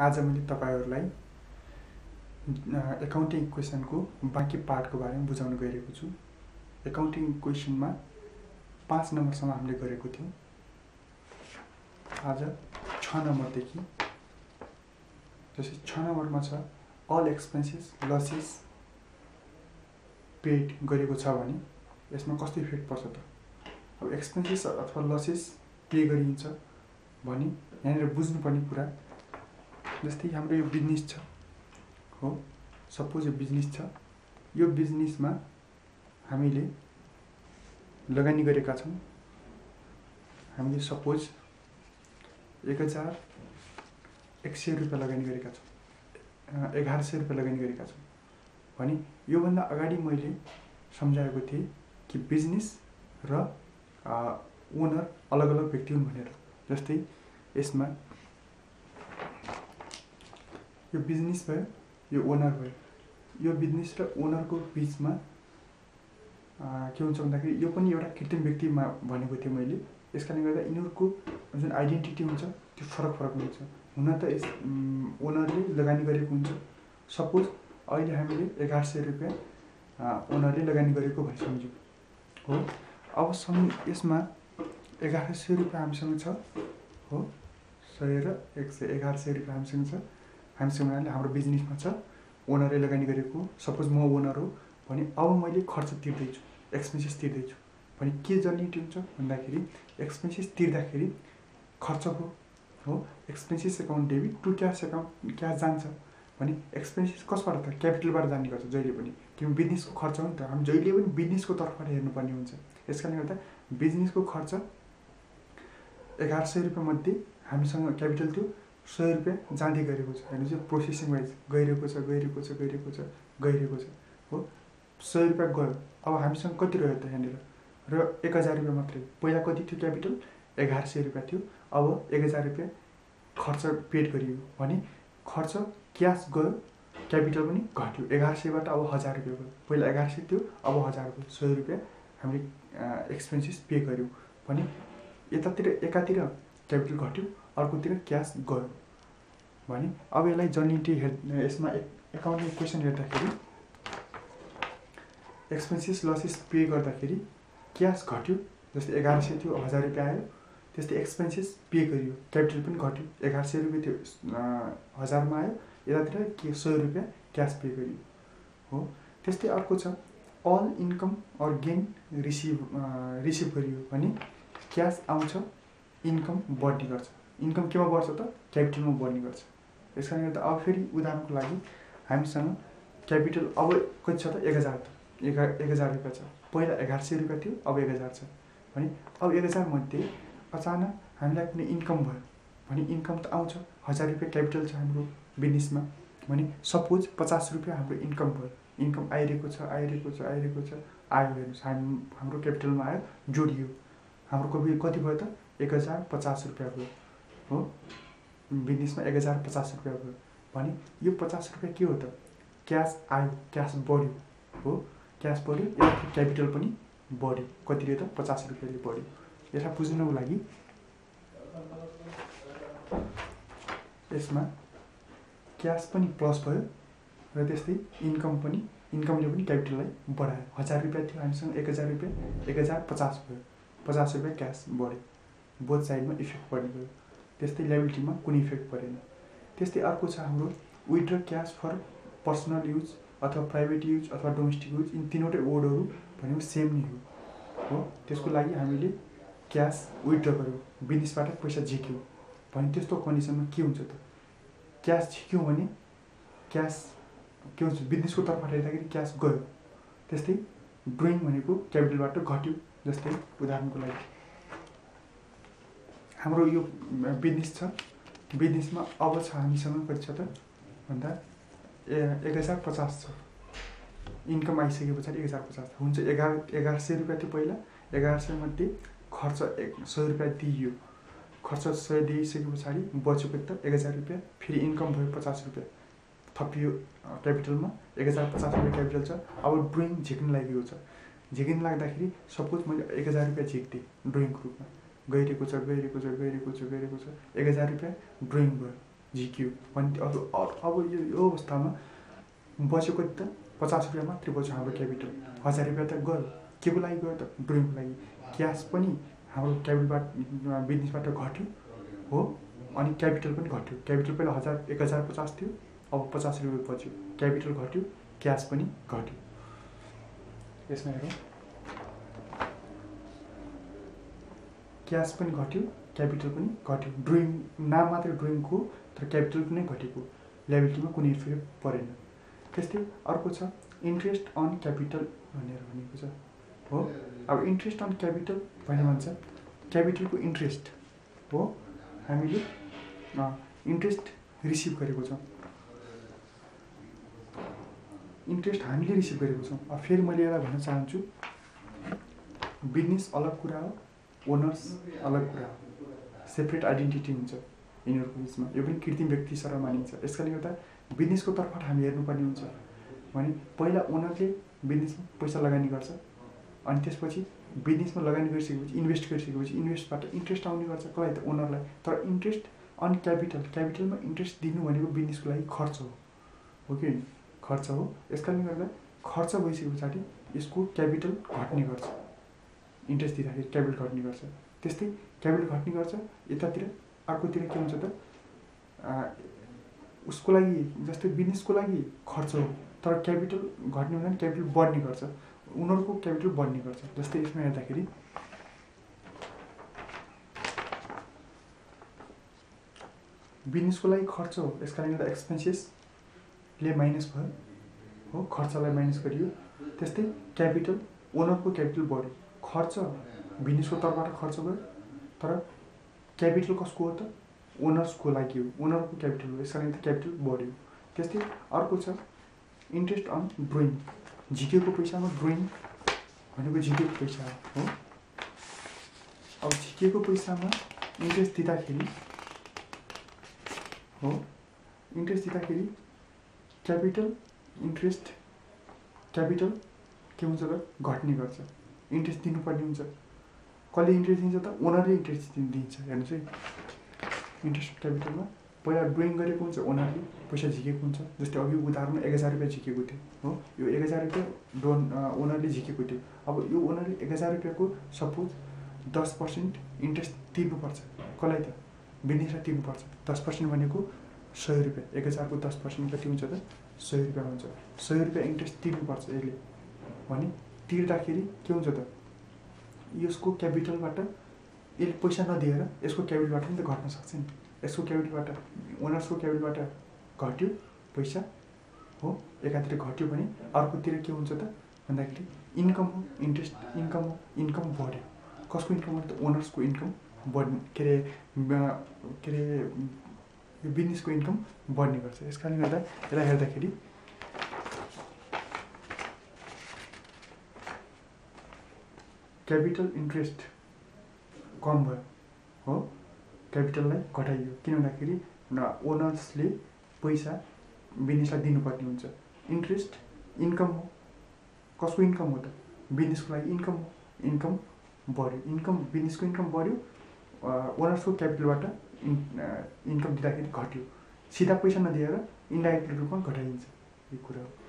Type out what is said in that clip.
आज मैले तपाईँहरूलाई एकाउन्टिङ इक्वेसनको बाँकी पार्टको बारेमा बुझाउन गइरहेको छु। एकाउन्टिङ इक्वेसनमा पाँच नम्बरसम्म हामीले गरेको थियौँ। आज छ नम्बरदेखि जस्तै छ नम्बरमा छ अल एक्सपेन्सेस लसेस पेड गरेको छ भने यसमा कस्तो इफेक्ट पर्छ त? अब एक्सपेन्सेस अथवा लसेस पे गरिन्छ भने यहाँनिर बुझ्नुपर्ने कुरा जस्तै हाम्रो यो बिजनेस छ हो? सपोज यो बिजनेस छ यो बिजनेसमा हामीले लगानी गरेका छौँ। हामीले सपोज एक हजार एक सय रुपियाँ लगानी गरेका छौँ एघार सय रुपियाँ लगानी गरेका छौँ। भने योभन्दा अगाडि मैले सम्झाएको थिएँ कि बिजनेस र ओनर अलग अलग व्यक्ति हुन् भनेर जस्तै यसमा यो बिजनेस भयो यो ओनर भयो यो बिजनेस र ओनरको बिचमा के हुन्छ भन्दाखेरि यो पनि एउटा कृत्रिम व्यक्तिमा भनेको थिएँ मैले। यस कारणले गर्दा यिनीहरूको जुन आइडेन्टिटी हुन्छ त्यो फरक फरक हुन्छ। हुन त यस ओनरले लगानी गरेको हुन्छ। सपोज अहिले हामीले एघार सय रुपियाँ ओनरले लगानी गरेको भनी सम्झ्यौँ। हो? अब सम् यसमा एघार सय रुपियाँ हामीसँग छ। हो? सय र एक सय एघार सय रुपियाँ हामीसँग छ। हामीसँग हुनाले हाम्रो बिजनेसमा छ। ओनरले लगानी गरेको। सपोज म ओनर हो भने अब मैले खर्च तिर्दैछु एक्सपेन्सेस तिर्दैछु। भने के जर्निटी हुन्छ भन्दाखेरि एक्सपेन्सेस तिर्दाखेरि खर्चको हो expenses account debit to cash account cash जान्छ। भने एक्सपेन्सेस कसबाट त? क्यापिटलबाट जाने गर्छ जहिले पनि। किनभने बिजनेसको खर्च हो नि त। हामी जहिले पनि बिजनेसको तर्फबाट हेर्नुपर्ने हुन्छ। यस कारणले गर्दा बिजनेसको खर्च एघार सय रुपियाँमध्ये हामीसँग क्यापिटल थियो। सय रुपियाँ जाँदै गइरहेको छ। चाहिँ प्रोसेसिङ वाइज गइरहेको छ गइरहेको छ गइरहेको छ गइरहेको छ। हो? सय रुपियाँ गयो। अब हामीसँग कति रह्यो त यहाँनिर? र एक हजार रुपियाँ मात्रै। पहिला कति थियो क्यापिटल? एघार सय रुपियाँ थियो। अब एक हजार रुपियाँ खर्च पेड गरियो भने खर्च क्यास गयो क्यापिटल पनि घट्यो। एघार सयबाट अब हजार रुपियाँ गयो। पहिला एघार सय थियो अब हजार गयो। सय रुपियाँ हामीले एक्सपेन्सेस पे गऱ्यौँ। भने यतातिर एकातिर क्यापिटल घट्यो। अर्कोतिर क्यास गयो। भने अब यसलाई जर्निटी हेर् यसमा एकाउन्टिङ क्वेसन हेर्दाखेरि एक्सपेन्सेस लसेस पे गर्दाखेरि क्यास घट्यो जस्तै एघार सय थियो हजार रुपियाँ आयो। त्यस्तै एक्सपेन्सेस पे गरियो। क्यापिटल पनि घट्यो। एघार सय रुपियाँ थियो हजारमा आयो। यतातिर के सय रुपियाँ क्यास पे गरियो। हो। त्यस्तै अर्को छ। All income or gain receive receive गरियो भने क्यास आउँछ इन्कम बढ्ने गर्छ। इन्कम केमा बढ्छ त क्यापिटलमा बढ्ने गर्छ। यस कारणले गर्दा अब फेरि उदाहरणको लागि हामीसँग क्यापिटल अब कति छ त? एक हजार एघार एक हजार रुपियाँ छ। पहिला एघार सय रुपियाँ थियो अब एक हजार छ। भने अब एक हजारमध्ये अचानक हामीलाई कुनै इन्कम भयो। भने इन्कम त आउँछ। हजार रुपियाँ क्यापिटल छ हाम्रो बिजनेसमा। भने सपोज पचास रुपियाँ हाम्रो इन्कम भयो। इन्कम आइरहेको छ आइरहेको छ आइरहेको छ। आयो हेर्नुहोस् हामी हाम्रो क्यापिटलमा आयो जोडियो। हाम्रो कवि कति भयो त? एक हजार पचास रुपियाँ भयो। हो? बिजनेसमा एक हजार पचास रुपियाँ भयो। भने यो पचास रुपियाँ के हो त? क्यास आयो क्यास बढ्यो हो? क्यास बढ्यो यसको क्यापिटल पनि बढ्यो। कतिले त पचास रुपियाँले बढ्यो। यसलाई बुझ्नको लागि यसमा क्यास पनि प्लस भयो र त्यस्तै इन्कम पनि इन्कमले पनि क्यापिटललाई बढायो। हजार रुपियाँ थियो हामीसँग एक हजार रुपियाँ एक हजार पचास भयो। पचास रुपियाँ क्यास बढ्यो। बोथ साइडमा इफेक्ट पर्ने गयो त्यस्तै लेबिलिटीमा कुनै इफेक्ट परेन। त्यस्तै अर्को छ हाम्रो withdraw cash for personal use अथवा प्राइभेट युज अथवा डोमेस्टिक युज यिन तिनवटै वर्डहरू भनेको सेम नै हो। हो त्यसको लागि हामीले क्यास विड्र गऱ्यौँ बिजनेसबाट पैसा झिक्यौँ। भने त्यस्तो कन्डिसनमा के हुन्छ त? क्यास झिक्यौँ भने क्यास के हुन्छ? बिजनेसको तर्फबाट हेर्दाखेरि क्यास गयो। त्यस्तै ड्रइङ भनेको क्यापिटलबाट घट्यो जस्तै उदाहरणको लागि। हाम्रो यो बिजनेस छ। बिजनेसमा अब छ हामीसँग कति छ त? भन्दा ए एक हजार पचास छ। इन्कम आइसके पछाडि एक हजार पचास। हुन्छ एघार एघार सय रुपियाँ थियो पहिला। एघार सयमध्ये खर्च एक सय रुपियाँ दिइयो। खर्च सय दिइसके पछाडि बच्यो कति त एक हजार रुपियाँ फेरि इन्कम भयो पचास रुपियाँ। थपियो क्यापिटलमा एक हजार पचास रुपियाँ क्यापिटल छ। अब ड्रइङ झिक्न लागेको छ। झिकिन लाग्दाखेरि सपोज मैले एक हजार रुपियाँ झिक्थेँ ड्रइङको रूपमा गइरहेको छ गइरहेको छ गइरहेको छ गइरहेको छ। एक हजार रुपियाँ ड्रइङ भयो झिक्यो भने अब अब यो यो अवस्थामा कति त पचास रुपियाँ मात्रै बच्यो हाम्रो क्यापिटल। हजार रुपियाँ त गयो। के को लागि गयो त? ड्रइङको लागि। क्यास पनि हाम्रो क्यापिटलबाट बिजनेसबाट घट्यो हो? अनि क्यापिटल पनि घट्यो। क्यापिटल पहिला हजार एक हजार पचास थियो अब पचास रुपियाँ बच्यो। क्यापिटल घट्यो क्यास पनि घट्यो। यसमा हेरौँ। क्यास पनि घट्यो क्यापिटल पनि घट्यो। ड्रइङ नाम मात्रै ड्रइङको तर क्यापिटल पनि घटेको। ल्याबिलिटीमा कुनै इफेक्ट परेन। त्यस्तै अर्को छ इन्ट्रेस्ट अन क्यापिटल भनेर भनेको छ। हो? अब इन्ट्रेस्ट अन क्यापिटल भनेर भन्छ क्यापिटलको इन्ट्रेस्ट हो। हामीले इन्ट्रेस्ट रिसिभ गरेको छौँ। इन्ट्रेस्ट हामीले रिसिभ गरेको छौँ। अब फेरि मैले यसलाई भन्न चाहन्छु। बिजनेस अलग कुरा हो। ओनर्स अलग कुरा। सेपरेट आइडेन्टिटी हुन्छ यिनीहरूको बिचमा। यो पनि कृत्रिम सर मानिन्छ। यस कारणले गर्दा बिजनेसको तर्फबाट हामी हेर्नुपर्ने हुन्छ भने पहिला ओनरले बिजनेसमा पैसा लगानी गर्छ अनि त्यसपछि बिजनेसमा लगानी गरिसकेपछि इन्भेस्ट गरिसकेपछि इन्भेस्टबाट इन्ट्रेस्ट आउने गर्छ कसलाई त ओनरलाई तर इन्ट्रेस्ट अन क्यापिटल क्यापिटलमा इन्ट्रेस्ट दिनु भनेको बिजनेसको लागि खर्च हो। हो कि खर्च हो? यस गर्दा खर्च भइसके पछाडि यसको क्यापिटल घट्ने गर्छ। इन्ट्रेस्ट दिँदाखेरि क्यापिटल घट्ने गर्छ। त्यस्तै क्यापिटल घट्ने गर्छ यतातिर अर्कोतिर के हुन्छ त उसको लागि जस्तै बिजनेसको लागि खर्च हो तर क्यापिटल घट्ने हुँदा क्यापिटल बढ्ने गर्छ। उनीहरूको क्यापिटल बढ्ने गर्छ जस्तै यसमा हेर्दाखेरि। बिजनेसको लागि खर्च हो यस कारणले गर्दा एक्सपेन्सेसले माइनस भयो हो खर्चलाई माइनस गरियो। त्यस्तै क्यापिटल ओनरको क्यापिटल बढ्यो। खर्च बिजनेसको तर्फबाट खर्च भयो। तर क्यापिटल कसको हो त? ओनर्सको लागि हो। ओनरको क्यापिटल हो। यस कारण क्यापिटल बढ्यो। त्यस्तै अर्को छ इन्ट्रेस्ट अन ड्रोइङ झिकेको पैसामा ड्रोइङ भनेको झिकेको पैसा हो अब झिकेको पैसामा इन्ट्रेस्ट दिँदाखेरि हो। इन्ट्रेस्ट दिँदाखेरि क्यापिटल इन्ट्रेस्ट क्यापिटल के हुन्छ त? घट्ने गर्छ। इन्ट्रेस्ट दिनुपर्ने हुन्छ। कसले इन्ट्रेस्ट दिन्छ त? ओनरले इन्ट्रेस्ट दिन्छ हेर्नुहोस् है इन्ट्रेस्ट क्यापिटलमा पहिला ड्रइङ गरेको हुन्छ ओनरले पैसा झिकेको हुन्छ। जस्तै अघि उदाहरणमा एक हजार रुपियाँ झिकेको थियो हो? यो एक हजार रुपियाँ डोन ओनरले झिकेको थियो। अब यो ओनरले एक हजार रुपियाँको सपोज दस पर्सेन्ट इन्ट्रेस्ट तिर्नुपर्छ। कसलाई त? बिजनेसलाई तिर्नुपर्छ। दस पर्सेन्ट भनेको सय रुपियाँ। एक हजारको दस पर्सेन्ट कति हुन्छ त? सय रुपियाँ हुन्छ। सय रुपियाँ इन्ट्रेस्ट तिर्नुपर्छ यसले। भने तिर्दाखेरि के हुन्छ त? यसको क्यापिटलबाट यसले पैसा नदिएर यसको क्यापिटलबाट पनि त घट्न सक्छ नि। यसको क्यापिटलबाट ओनर्सको क्यापिटलबाट घट्यो पैसा हो एकातिर घट्यो भने अर्कोतिर के हुन्छ त? भन्दाखेरि इन्कम हो इन्ट्रेस्ट इन्कम हो इन्कम बढ्यो। कसको इन्कम हो त? ओनर्सको इन्कम बढ्ने के अरे के अरे यो बिजनेसको इन्कम बढ्ने गर्छ। यस कारणले गर्दा यसलाई हेर्दाखेरि क्यापिटल इन्ट्रेस्ट कम भयो हो? क्यापिटललाई घटाइयो। किन भन्दाखेरि ओनर्सले पैसा बिजनेसलाई दिनुपर्ने हुन्छ। इन्ट्रेस्ट इन्कम हो। कसको इन्कम हो त? बिजनेसको लागि इन्कम हो। इन्कम बढ्यो। इन्कम बिजनेसको इन्कम बढ्यो ओनर्सको क्यापिटलबाट इन् इन्कम दिँदाखेरि घट्यो। सिधा पैसा नदिएर इन्डाइरेक्ट रूपमा घटाइन्छ। यो कुरा हो।